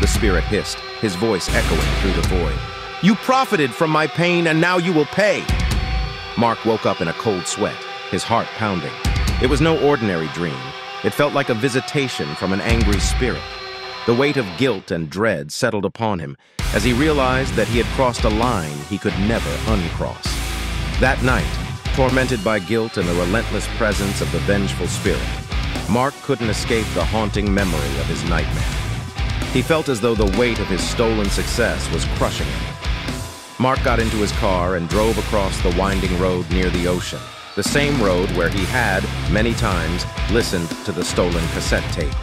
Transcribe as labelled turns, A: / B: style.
A: the spirit hissed, his voice echoing through the void. You profited from my pain, and now you will pay. Mark woke up in a cold sweat, his heart pounding. It was no ordinary dream. It felt like a visitation from an angry spirit. The weight of guilt and dread settled upon him as he realized that he had crossed a line he could never uncross. That night, tormented by guilt and the relentless presence of the vengeful spirit, Mark couldn't escape the haunting memory of his nightmare. He felt as though the weight of his stolen success was crushing him. Mark got into his car and drove across the winding road near the ocean, the same road where he had, many times, listened to the stolen cassette tape.